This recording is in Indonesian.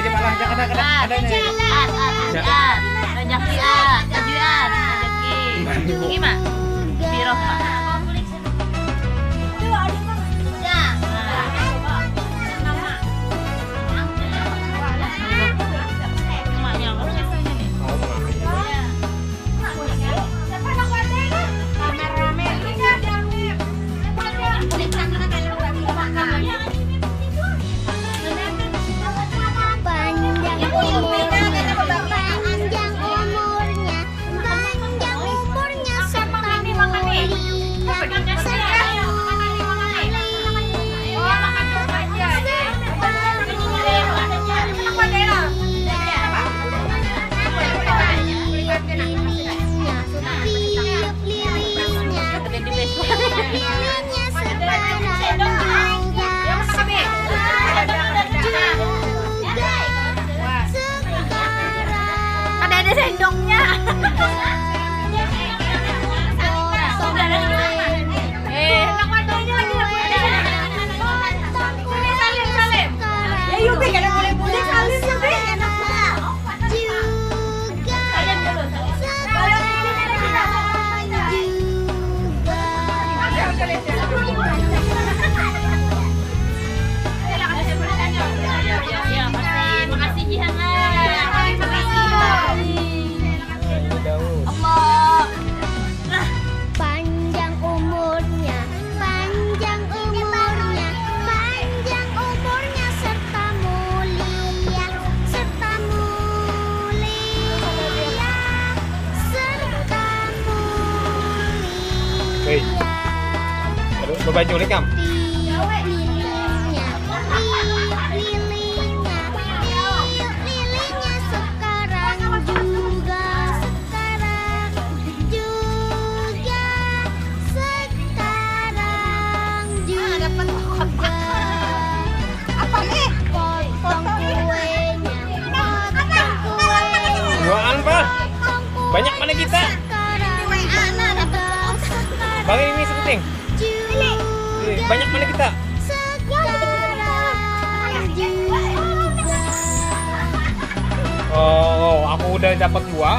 aja malah jangan ada ada ada rezeki rezeki rezeki mah biroh Ê. Đúng, có bao nhiêu đấy cầm? Thì Neng? Eh, banyak mana kita? Oh, aku udah dapat dua.